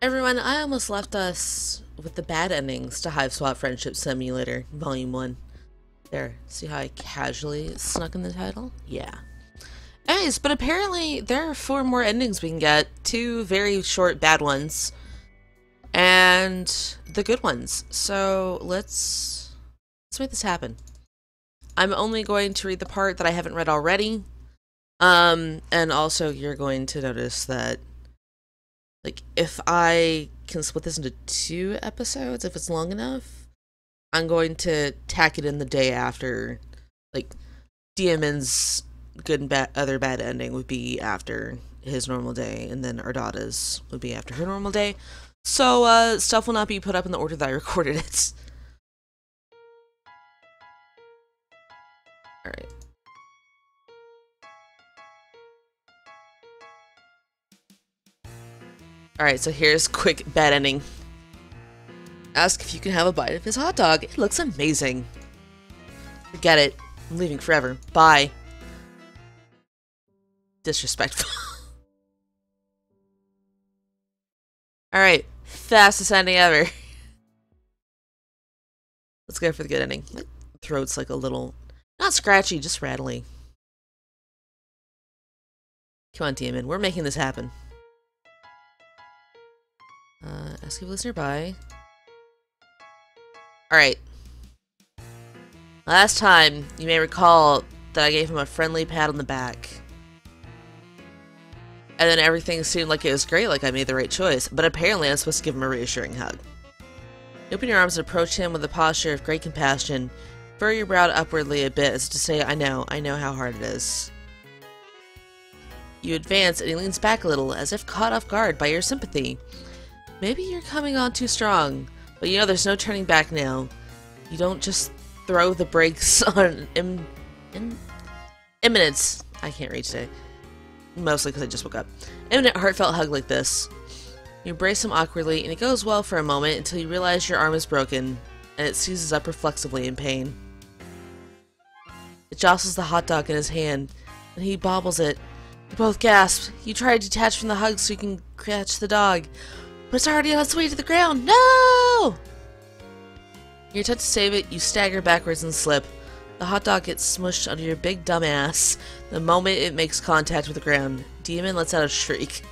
Everyone, I almost left us with the bad endings to Hiveswap Friendship Simulator, Volume 1. There, see how I casually snuck in the title? Yeah. Anyways, but apparently there are four more endings we can get. Two very short bad ones. And the good ones. So let's let's make this happen. I'm only going to read the part that I haven't read already. Um, and also you're going to notice that like if I can split this into two episodes, if it's long enough, I'm going to tack it in the day after. Like Diamond's good and bad other bad ending would be after his normal day, and then Ardata's would be after her normal day. So uh stuff will not be put up in the order that I recorded it. Alright. Alright, so here's quick bad ending. Ask if you can have a bite of his hot dog. It looks amazing. Forget it. I'm leaving forever. Bye. Disrespectful. Alright. Fastest ending ever. Let's go for the good ending. My throat's like a little... Not scratchy, just rattly. Come on, Demon. We're making this happen. Uh, ask if listener bye. Alright. Last time, you may recall that I gave him a friendly pat on the back. And then everything seemed like it was great, like I made the right choice, but apparently I'm supposed to give him a reassuring hug. open your arms and approach him with a posture of great compassion. Furrow your brow upwardly a bit as to say, I know, I know how hard it is. You advance and he leans back a little, as if caught off guard by your sympathy. Maybe you're coming on too strong, but you know there's no turning back now. You don't just throw the brakes on Im, Im, imminence. I can't read today. Mostly because I just woke up. Imminent heartfelt hug like this. You embrace him awkwardly, and it goes well for a moment until you realize your arm is broken, and it seizes up reflexively in pain. It jostles the hot dog in his hand, and he bobbles it. You both gasp. You try to detach from the hug so you can catch the dog, but it's already on its way to the ground. No! You attempt to save it, you stagger backwards and slip. The hot dog gets smushed under your big dumb ass the moment it makes contact with the ground. Demon lets out a shriek.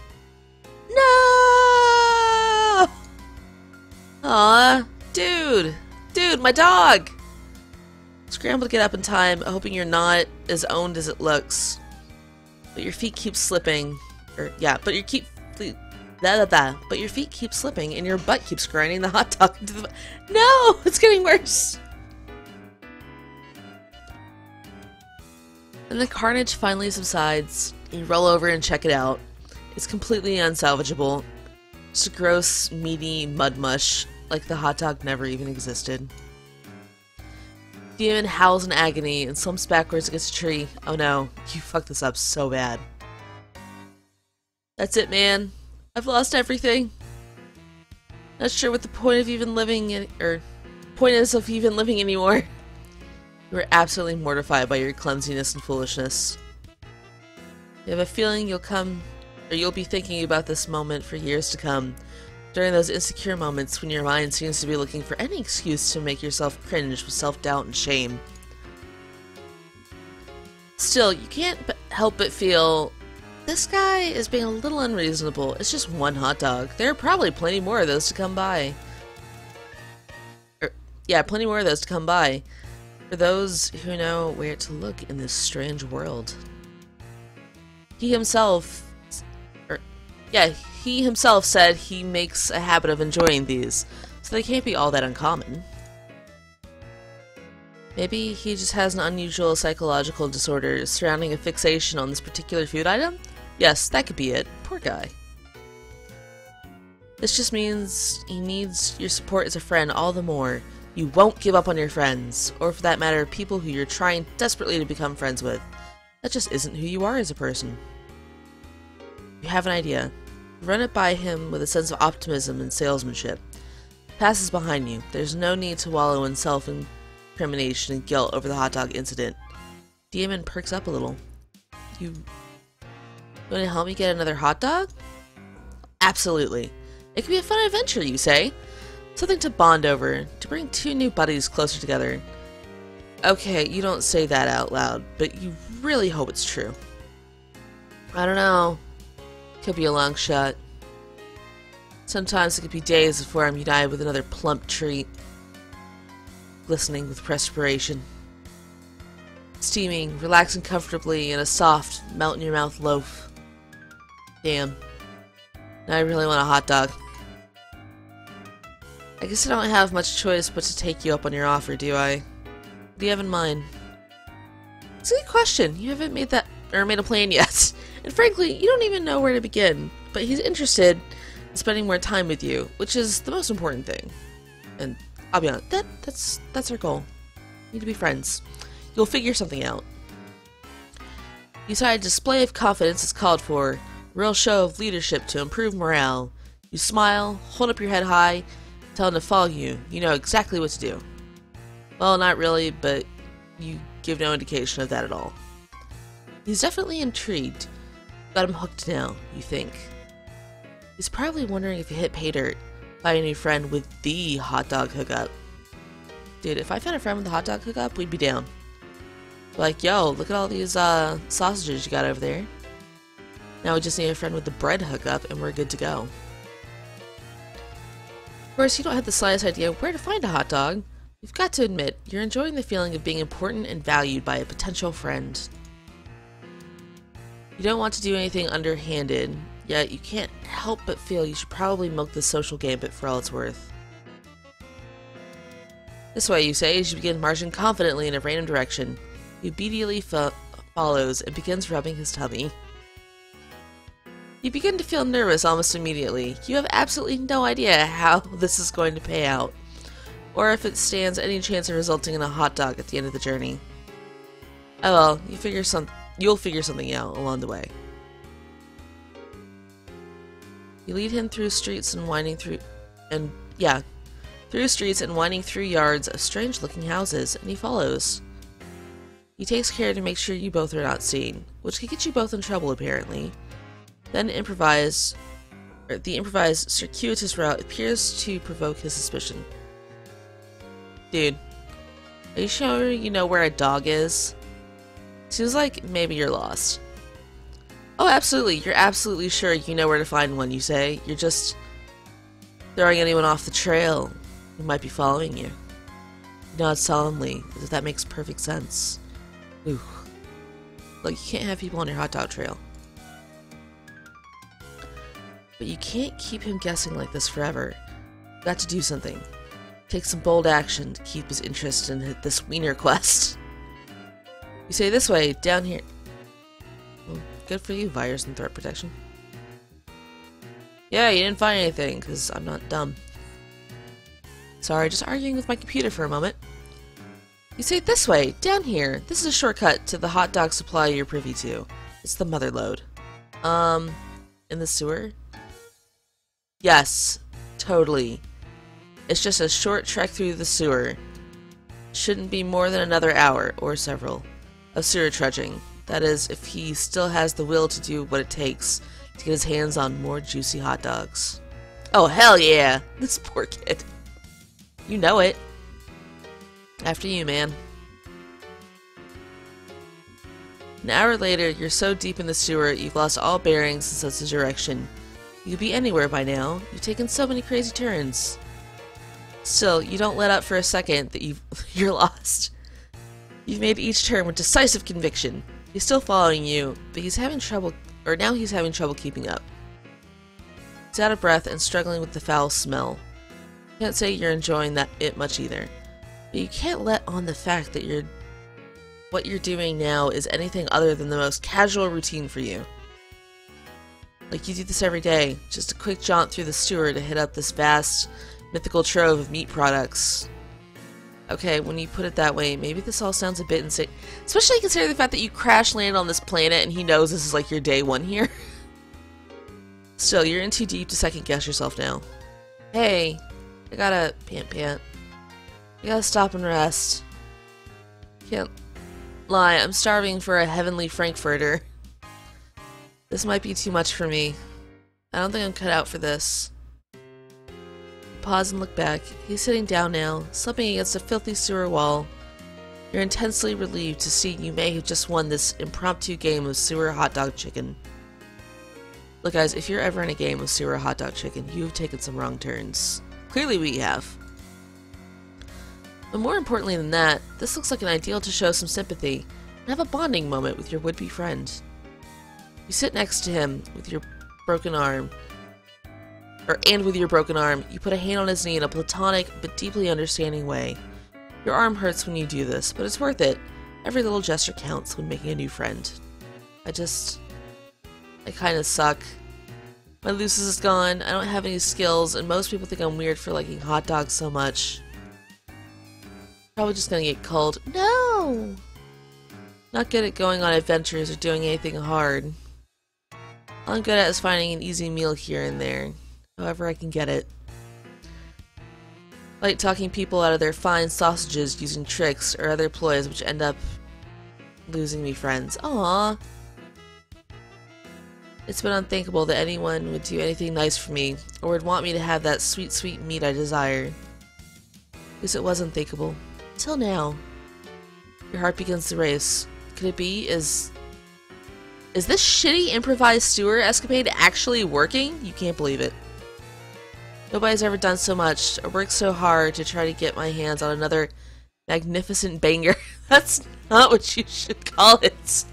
No! Aw, dude! Dude, my dog! Scramble to get up in time, hoping you're not as owned as it looks. But your feet keep slipping. Or, yeah, but you keep Da da da. But your feet keep slipping and your butt keeps grinding the hot dog into the. No! It's getting worse! And the carnage finally subsides. You roll over and check it out. It's completely unsalvageable. A gross, meaty mud mush, like the hot dog never even existed. Demon howls in agony and slumps backwards against a tree. Oh no, you fucked this up so bad. That's it, man. I've lost everything. Not sure what the point of even living in, or point is of even living anymore. You are absolutely mortified by your clumsiness and foolishness. You have a feeling you'll come, or you'll be thinking about this moment for years to come, during those insecure moments when your mind seems to be looking for any excuse to make yourself cringe with self-doubt and shame. Still, you can't help but feel this guy is being a little unreasonable. It's just one hot dog. There are probably plenty more of those to come by. Er, yeah, plenty more of those to come by. For those who know where to look in this strange world. He himself... Er, yeah, he himself said he makes a habit of enjoying these, so they can't be all that uncommon. Maybe he just has an unusual psychological disorder surrounding a fixation on this particular food item? Yes, that could be it. Poor guy. This just means he needs your support as a friend all the more. You won't give up on your friends, or for that matter, people who you're trying desperately to become friends with. That just isn't who you are as a person. You have an idea. Run it by him with a sense of optimism and salesmanship. Passes behind you. There's no need to wallow in self-incrimination and guilt over the hot dog incident. Demon perks up a little. You you want to help me get another hot dog? Absolutely. It could be a fun adventure, you say? Something to bond over, to bring two new buddies closer together. Okay, you don't say that out loud, but you really hope it's true. I don't know. Could be a long shot. Sometimes it could be days before I'm united with another plump treat. Glistening with perspiration. Steaming, relaxing comfortably in a soft, melt-in-your-mouth loaf. Damn. Now I really want a hot dog. I guess I don't have much choice but to take you up on your offer, do I? What do you have in mind? It's a good question. You haven't made that or made a plan yet. And frankly, you don't even know where to begin. But he's interested in spending more time with you, which is the most important thing. And I'll be honest, that that's that's our goal. Need to be friends. You'll figure something out. You decide a display of confidence is called for, real show of leadership to improve morale. You smile, hold up your head high, tell him to follow you. You know exactly what to do. Well, not really, but you give no indication of that at all. He's definitely intrigued. Got him hooked now, you think. He's probably wondering if you hit pay dirt, find a new friend with the hot dog hookup. Dude, if I found a friend with the hot dog hookup, we'd be down. Like, yo, look at all these uh, sausages you got over there. Now we just need a friend with the bread hookup and we're good to go. Of course, you don't have the slightest idea where to find a hot dog. You've got to admit, you're enjoying the feeling of being important and valued by a potential friend. You don't want to do anything underhanded, yet you can't help but feel you should probably milk the social gambit for all it's worth. This way, you say, as you begin marching confidently in a random direction. He obediently fo follows and begins rubbing his tummy. You begin to feel nervous almost immediately. You have absolutely no idea how this is going to pay out, or if it stands any chance of resulting in a hot dog at the end of the journey. Oh well, you figure some you'll figure something out along the way. You lead him through streets and winding through and yeah, through streets and winding through yards of strange looking houses, and he follows. He takes care to make sure you both are not seen, which could get you both in trouble apparently. Then improvise the improvised circuitous route appears to provoke his suspicion. Dude, are you sure you know where a dog is? Seems like maybe you're lost. Oh, absolutely. You're absolutely sure you know where to find one, you say. You're just throwing anyone off the trail who might be following you. You nod solemnly, as if that makes perfect sense. Ooh. Look, you can't have people on your hot dog trail. But you can't keep him guessing like this forever. You got to do something. Take some bold action to keep his interest in this wiener quest. You say this way, down here. Well, good for you, virus and threat protection. Yeah, you didn't find anything, because I'm not dumb. Sorry, just arguing with my computer for a moment. You say this way, down here. This is a shortcut to the hot dog supply you're privy to. It's the mother lode. Um, in the sewer? Yes, totally. It's just a short trek through the sewer. Shouldn't be more than another hour, or several, of sewer trudging. That is, if he still has the will to do what it takes to get his hands on more juicy hot dogs. Oh, hell yeah! This poor kid. You know it. After you, man. An hour later, you're so deep in the sewer, you've lost all bearings and sense of direction. You could be anywhere by now. You've taken so many crazy turns. Still, you don't let up for a second that you you're lost. You've made each turn with decisive conviction. He's still following you, but he's having trouble, or now he's having trouble keeping up. He's out of breath and struggling with the foul smell. Can't say you're enjoying that it much either. But you can't let on the fact that you're what you're doing now is anything other than the most casual routine for you. Like you do this every day, just a quick jaunt through the sewer to hit up this vast, mythical trove of meat products. Okay, when you put it that way, maybe this all sounds a bit insane. Especially considering the fact that you crash land on this planet and he knows this is like your day one here. Still, you're in too deep to second guess yourself now. Hey, I gotta pant pant. I gotta stop and rest. Can't lie, I'm starving for a heavenly frankfurter. This might be too much for me. I don't think I'm cut out for this. pause and look back. He's sitting down now, slumping against a filthy sewer wall. You're intensely relieved to see you may have just won this impromptu game of sewer hot dog chicken. Look guys, if you're ever in a game of sewer hot dog chicken, you have taken some wrong turns. Clearly we have. But more importantly than that, this looks like an ideal to show some sympathy and have a bonding moment with your would-be friend. You sit next to him with your broken arm, or and with your broken arm, you put a hand on his knee in a platonic but deeply understanding way. Your arm hurts when you do this, but it's worth it. Every little gesture counts when making a new friend. I just... I kinda suck. My lusus is gone, I don't have any skills, and most people think I'm weird for liking hot dogs so much. Probably just gonna get cold. No! Not good at going on adventures or doing anything hard. All I'm good at is finding an easy meal here and there however I can get it. Like talking people out of their fine sausages using tricks or other ploys which end up losing me friends. Aww. It's been unthinkable that anyone would do anything nice for me or would want me to have that sweet, sweet meat I desire. Because it was unthinkable. Until now. Your heart begins to race. Could it be? Is is this shitty improvised sewer escapade actually working? You can't believe it. Nobody's ever done so much or worked so hard to try to get my hands on another magnificent banger. That's not what you should call it.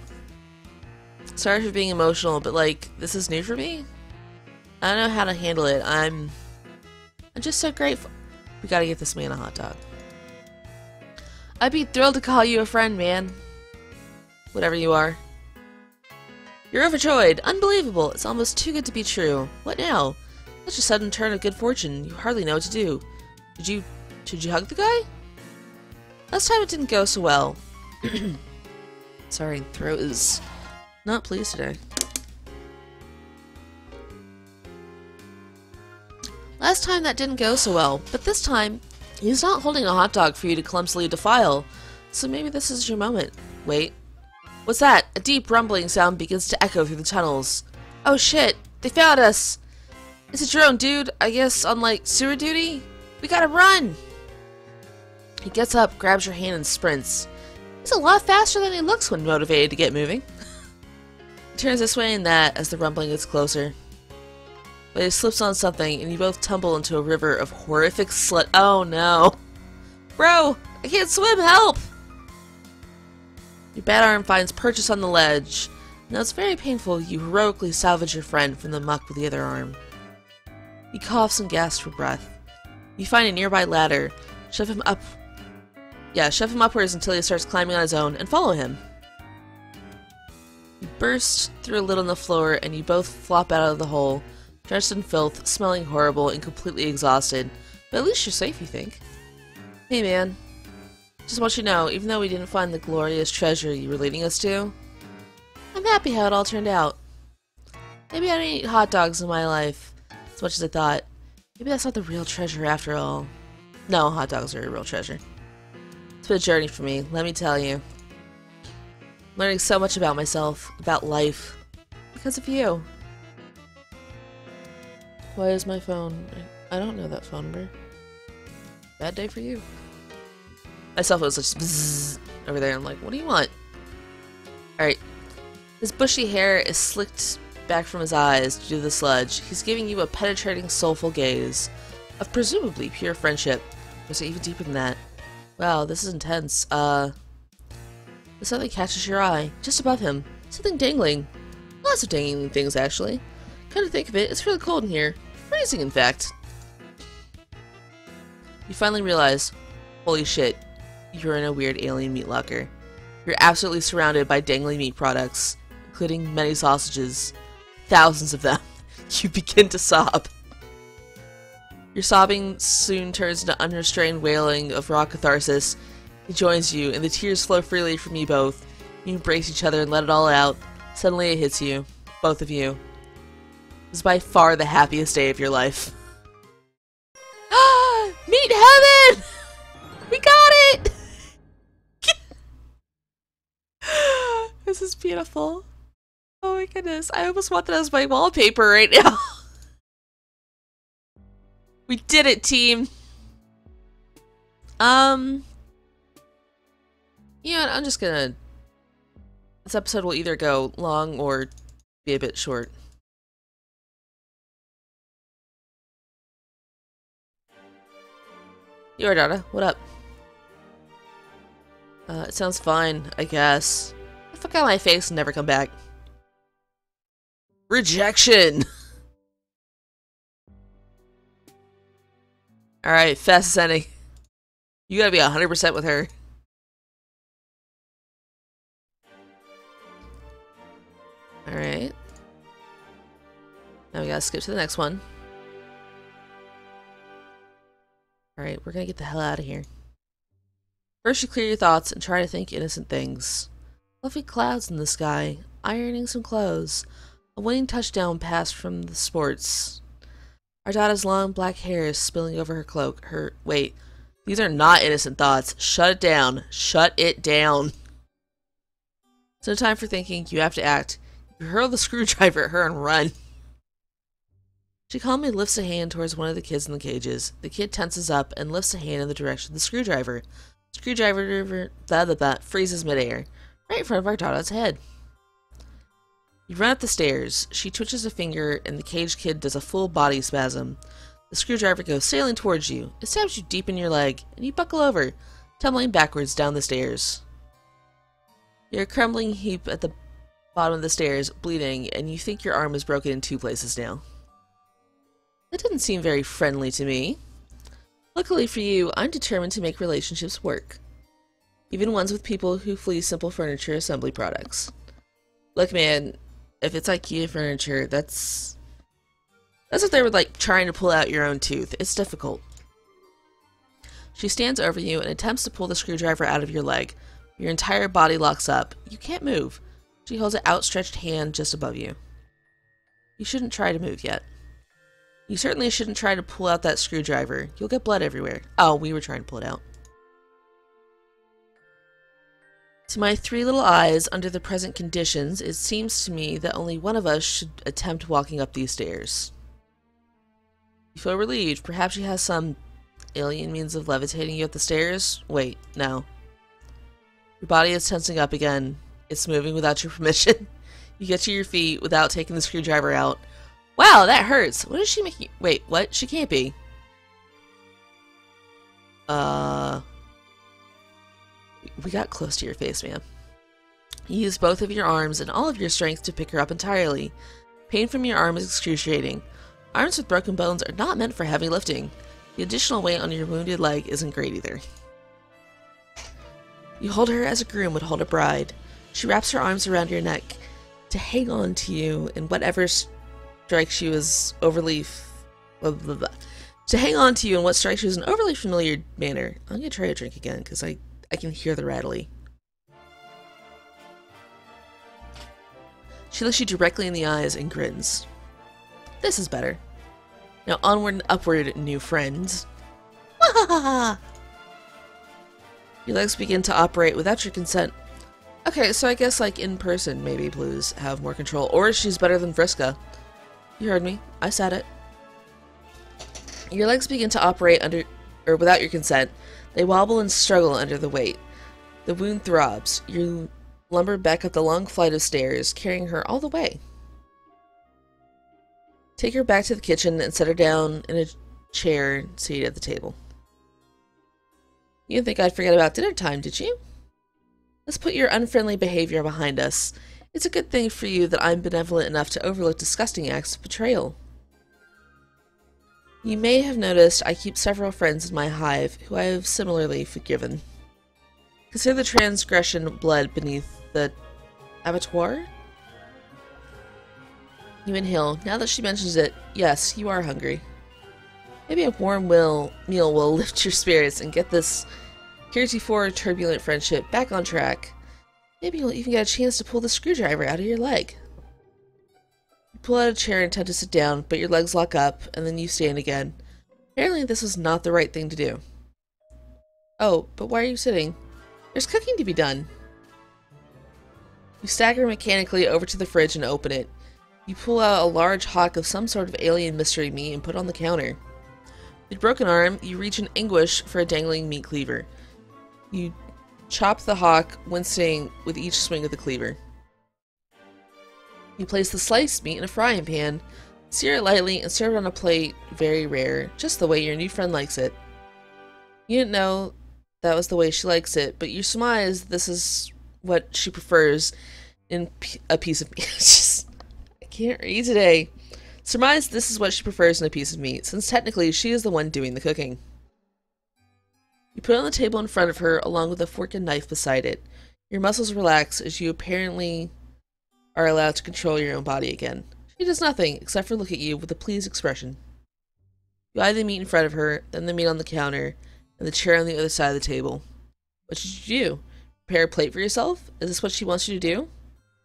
Sorry for being emotional, but like, this is new for me? I don't know how to handle it. I'm... I'm just so grateful. We gotta get this man a hot dog. I'd be thrilled to call you a friend, man. Whatever you are. You're overjoyed. Unbelievable. It's almost too good to be true. What now? Such a sudden turn of good fortune, you hardly know what to do. Did you... did you hug the guy? Last time it didn't go so well. Sorry, throat is not pleased today. Last time that didn't go so well, but this time, he's not holding a hot dog for you to clumsily defile, so maybe this is your moment. Wait. What's that? A deep rumbling sound begins to echo through the tunnels. Oh shit! They found us! Is it your own dude? I guess on like sewer duty? We gotta run! He gets up, grabs your hand, and sprints. He's a lot faster than he looks when motivated to get moving. he turns this way and that as the rumbling gets closer. But he slips on something, and you both tumble into a river of horrific slut- Oh no! Bro! I can't swim! Help! Your bad arm finds purchase on the ledge. Now it's very painful you heroically salvage your friend from the muck with the other arm. He coughs and gasps for breath. You find a nearby ladder, shove him up. Yeah, shove him upwards until he starts climbing on his own, and follow him. You burst through a lid on the floor, and you both flop out of the hole, drenched in filth, smelling horrible, and completely exhausted. But at least you're safe, you think. Hey, man. Just want you to know, even though we didn't find the glorious treasure you were leading us to, I'm happy how it all turned out. Maybe I don't eat hot dogs in my life, as much as I thought. Maybe that's not the real treasure after all. No, hot dogs are a real treasure. It's been a journey for me, let me tell you. Learning so much about myself, about life, because of you. Why is my phone... I don't know that phone number. Bad day for you. My cell phone's just over there. I'm like, what do you want? Alright. His bushy hair is slicked back from his eyes due to the sludge, he's giving you a penetrating, soulful gaze of presumably pure friendship. Was it even deeper than that? Wow, this is intense. Uh, something catches your eye, just above him. Something dangling. Lots of dangling things, actually. Come to think of it, it's really cold in here. Freezing, in fact. You finally realize, holy shit, you're in a weird alien meat locker. You're absolutely surrounded by dangling meat products, including many sausages, thousands of them, you begin to sob. Your sobbing soon turns into unrestrained wailing of raw catharsis. He joins you, and the tears flow freely from you both. You embrace each other and let it all out. Suddenly it hits you. Both of you. This is by far the happiest day of your life. Meat heaven! This is beautiful. Oh my goodness, I almost want that as my wallpaper right now. We did it, team! Um... Know I'm just gonna... This episode will either go long or be a bit short. Your Dada, what up? Uh, it sounds fine, I guess. Fuck out my face and never come back. Rejection! Alright, fast ascending. You gotta be 100% with her. Alright. Now we gotta skip to the next one. Alright, we're gonna get the hell out of here. First you clear your thoughts and try to think innocent things. Fluffy clouds in the sky, ironing some clothes, a winning touchdown pass from the sports. Ardata's long black hair is spilling over her cloak. Her- wait. These are not innocent thoughts. Shut it down. Shut it down. It's no time for thinking. You have to act. You hurl the screwdriver at her and run. She calmly lifts a hand towards one of the kids in the cages. The kid tenses up and lifts a hand in the direction of the screwdriver. Screwdriver blah blah blah freezes midair, right in front of Ardata's head. You run up the stairs. She twitches a finger, and the caged kid does a full body spasm. The screwdriver goes sailing towards you. It stabs you deep in your leg, and you buckle over, tumbling backwards down the stairs. You're a crumbling heap at the bottom of the stairs, bleeding, and you think your arm is broken in two places now. That didn't seem very friendly to me. Luckily for you, I'm determined to make relationships work. Even ones with people who flee simple furniture assembly products. Look, man, if it's IKEA furniture, that's... That's what they were like trying to pull out your own tooth. It's difficult. She stands over you and attempts to pull the screwdriver out of your leg. Your entire body locks up. You can't move. She holds an outstretched hand just above you. You shouldn't try to move yet. You certainly shouldn't try to pull out that screwdriver. You'll get blood everywhere. Oh, we were trying to pull it out. To my three little eyes, under the present conditions, it seems to me that only one of us should attempt walking up these stairs. You feel relieved. Perhaps she has some alien means of levitating you up the stairs? Wait, no. Your body is tensing up again. It's moving without your permission. you get to your feet without taking the screwdriver out. Wow, that hurts. What is she making? Wait, what? She can't be. Uh. We got close to your face, man. You use both of your arms and all of your strength to pick her up entirely. Pain from your arm is excruciating. Arms with broken bones are not meant for heavy lifting. The additional weight on your wounded leg isn't great either. You hold her as a groom would hold a bride. She wraps her arms around your neck to hang on to you in whatever strikes you as overly. Blah, blah, blah. To hang on to you in what strikes you as an overly familiar manner. I'm gonna try to drink again because I, I can hear the rattly. She looks you directly in the eyes and grins. This is better. Now onward and upward, new friends. Your legs begin to operate without your consent. Okay, so I guess like in person, maybe Blues have more control. Or she's better than Vriska. You heard me. I said it. Your legs begin to operate under or without your consent. They wobble and struggle under the weight. The wound throbs. You lumber back up the long flight of stairs, carrying her all the way. Take her back to the kitchen and set her down in a chair seated at the table. You didn't think I'd forget about dinner time, did you? Let's put your unfriendly behavior behind us. It's a good thing for you that I'm benevolent enough to overlook disgusting acts of betrayal. You may have noticed I keep several friends in my hive who I have similarly forgiven. Consider the transgression blood beneath the abattoir? You inhale. Now that she mentions it, yes, you are hungry. Maybe a warm will meal will lift your spirits and get this heretofore turbulent friendship back on track. Maybe you'll even get a chance to pull the screwdriver out of your leg. Pull out a chair and attempt to sit down, but your legs lock up, and then you stand again. Apparently this was not the right thing to do. Oh, but why are you sitting? There's cooking to be done. You stagger mechanically over to the fridge and open it. You pull out a large hock of some sort of alien mystery meat and put it on the counter. With broken arm, you reach in anguish for a dangling meat cleaver. You chop the hawk, wincing with each swing of the cleaver. You place the sliced meat in a frying pan, sear it lightly, and serve it on a plate, very rare, just the way your new friend likes it. You didn't know that was the way she likes it, but you surmise this is what she prefers in a piece of meat. just, I can't read today. Surmise this is what she prefers in a piece of meat, since technically she is the one doing the cooking. You put it on the table in front of her, along with a fork and knife beside it. Your muscles relax as you apparently are allowed to control your own body again. She does nothing except for look at you with a pleased expression. You eye the meat in front of her, then the meat on the counter, and the chair on the other side of the table. What should you do? Prepare a plate for yourself? Is this what she wants you to do?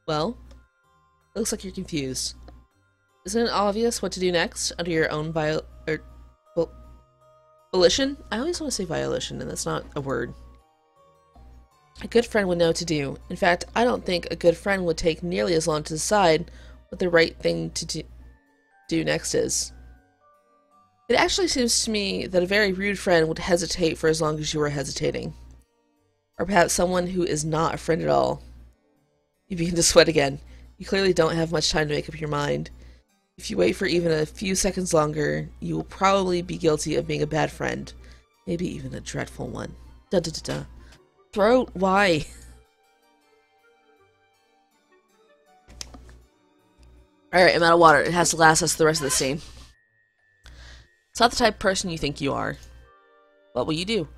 Well, it looks like you're confused. Isn't it obvious what to do next under your own viol er, well, volition? I always want to say violation, and that's not a word. A good friend would know what to do. In fact, I don't think a good friend would take nearly as long to decide what the right thing to do, do next is. It actually seems to me that a very rude friend would hesitate for as long as you were hesitating. Or perhaps someone who is not a friend at all. You begin to sweat again. You clearly don't have much time to make up your mind. If you wait for even a few seconds longer, you will probably be guilty of being a bad friend. Maybe even a dreadful one. Da da da da. Throat, why? Alright, I'm out of water. It has to last us the rest of the scene. It's not the type of person you think you are. What will you do?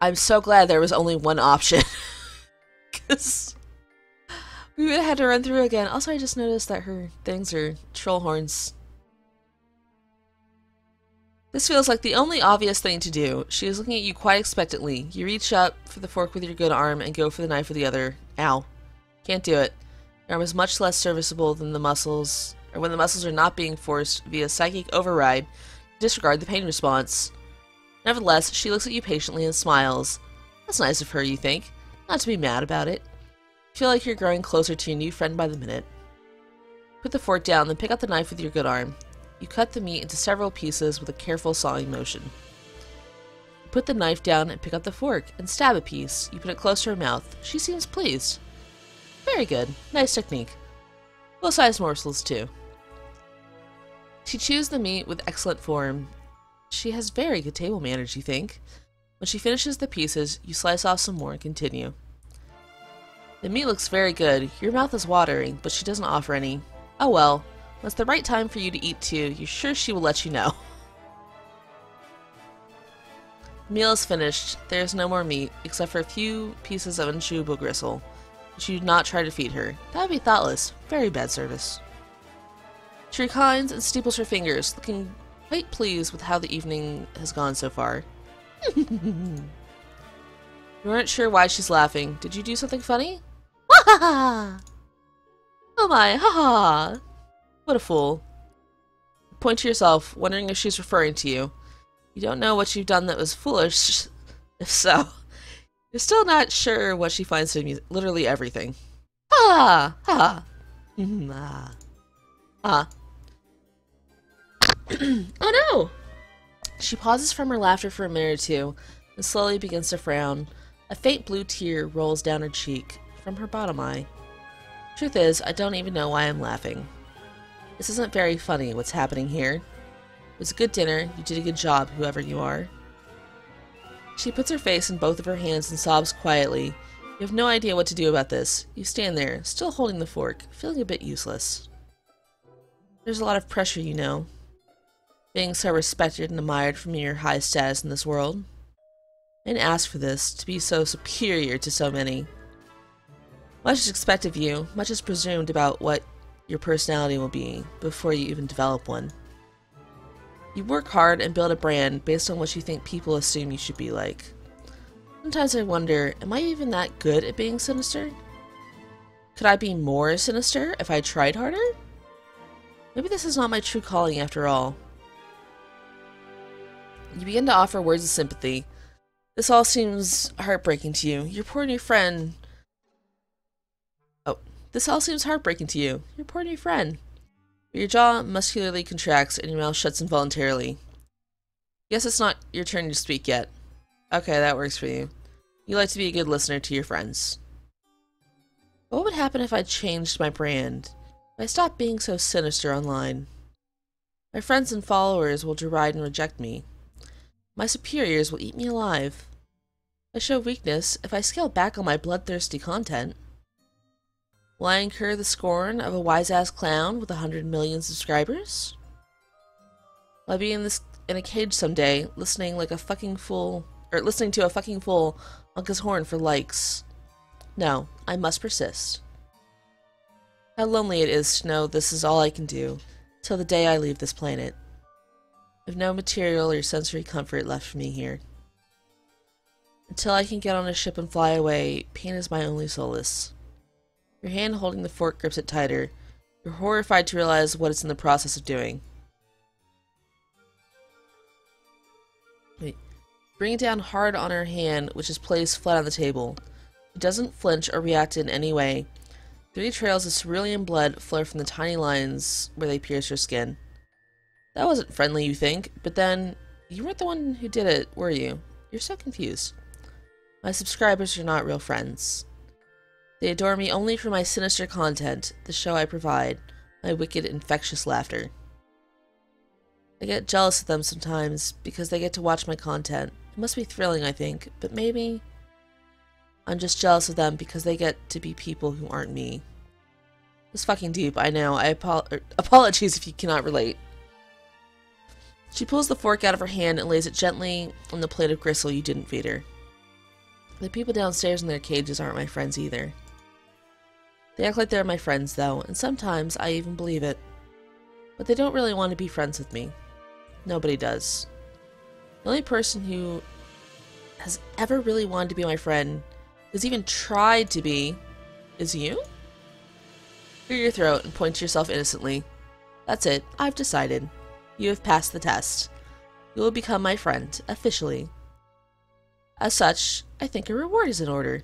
I'm so glad there was only one option. Because we would have had to run through again. Also, I just noticed that her things are troll horns. This feels like the only obvious thing to do. She is looking at you quite expectantly. You reach up for the fork with your good arm and go for the knife with the other. Ow. Can't do it. Your arm is much less serviceable than the muscles, or when the muscles are not being forced via psychic override disregard the pain response. Nevertheless, she looks at you patiently and smiles. That's nice of her, you think. Not to be mad about it feel like you're growing closer to your new friend by the minute. Put the fork down, then pick up the knife with your good arm. You cut the meat into several pieces with a careful sawing motion. Put the knife down and pick up the fork, and stab a piece. You put it close to her mouth. She seems pleased. Very good. Nice technique. Full-sized morsels, too. She chews the meat with excellent form. She has very good table manners, you think. When she finishes the pieces, you slice off some more and continue. The meat looks very good. Your mouth is watering, but she doesn't offer any. Oh well. When it's the right time for you to eat too, you're sure she will let you know. The meal is finished. There is no more meat, except for a few pieces of unchewable gristle. But you do not try to feed her. That would be thoughtless. Very bad service. She reclines and steeples her fingers, looking quite pleased with how the evening has gone so far. you aren't sure why she's laughing. Did you do something funny? Ha ha! Oh my, ha ha! What a fool. Point to yourself, wondering if she's referring to you. You don't know what you've done that was foolish. If so, you're still not sure what she finds to amusing. Literally everything. Ha! Ha! ah. Ah. oh no! She pauses from her laughter for a minute or two, and slowly begins to frown. A faint blue tear rolls down her cheek from her bottom eye. Truth is, I don't even know why I'm laughing. This isn't very funny, what's happening here. It was a good dinner, you did a good job, whoever you are. She puts her face in both of her hands and sobs quietly. You have no idea what to do about this. You stand there, still holding the fork, feeling a bit useless. There's a lot of pressure, you know. Being so respected and admired from your high status in this world. Didn't ask for this, to be so superior to so many. Much is expected of you, much is presumed about what your personality will be before you even develop one. You work hard and build a brand based on what you think people assume you should be like. Sometimes I wonder, am I even that good at being sinister? Could I be more sinister if I tried harder? Maybe this is not my true calling after all. You begin to offer words of sympathy. This all seems heartbreaking to you. Your poor new friend this all seems heartbreaking to you. Your poor new friend. Your jaw muscularly contracts and your mouth shuts involuntarily. Guess it's not your turn to speak yet. Okay, that works for you. You like to be a good listener to your friends. What would happen if I changed my brand? If I stopped being so sinister online? My friends and followers will deride and reject me. My superiors will eat me alive. I show weakness, if I scale back on my bloodthirsty content, will I incur the scorn of a wise-ass clown with a hundred million subscribers? Will I be in this in a cage someday, listening like a fucking fool, or listening to a fucking fool honk his horn for likes? No, I must persist. How lonely it is to know this is all I can do, till the day I leave this planet. I've no material or sensory comfort left for me here. Until I can get on a ship and fly away, pain is my only solace. Your hand holding the fork grips it tighter. You're horrified to realize what it's in the process of doing. Wait. Bring it down hard on her hand, which is placed flat on the table. She doesn't flinch or react in any way. Three trails of cerulean blood flow from the tiny lines where they pierce her skin. That wasn't friendly, you think, but then, you weren't the one who did it, were you? You're so confused. My subscribers are not real friends. They adore me only for my sinister content, the show I provide, my wicked, infectious laughter. I get jealous of them sometimes because they get to watch my content. It must be thrilling, I think, but maybe I'm just jealous of them because they get to be people who aren't me. It's fucking deep, I know. I apo er, apologies if you cannot relate. She pulls the fork out of her hand and lays it gently on the plate of gristle you didn't feed her. The people downstairs in their cages aren't my friends either. They act like they're my friends, though, and sometimes I even believe it. But they don't really want to be friends with me. Nobody does. The only person who has ever really wanted to be my friend, has even tried to be, is you? Clear your throat and point to yourself innocently. That's it. I've decided. You have passed the test. You will become my friend, officially. As such, I think a reward is in order.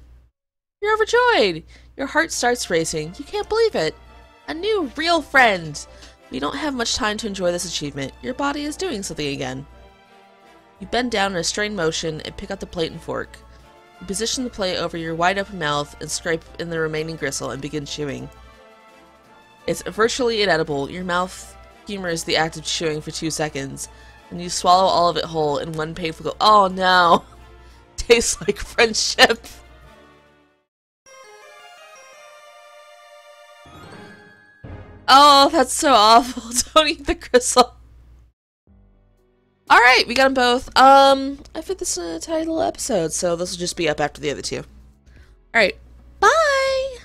You're overjoyed! Your heart starts racing. You can't believe it. A new, real friend! We don't have much time to enjoy this achievement. Your body is doing something again. You bend down in a strained motion and pick up the plate and fork. You position the plate over your wide open mouth and scrape in the remaining gristle and begin chewing. It's virtually inedible. Your mouth humors the act of chewing for two seconds, and you swallow all of it whole in one painful go. Oh no! Tastes like friendship. Oh, that's so awful. Don't eat the crystal. All right, we got them both. Um, I fit this in a title episode, so this will just be up after the other two. All right, bye.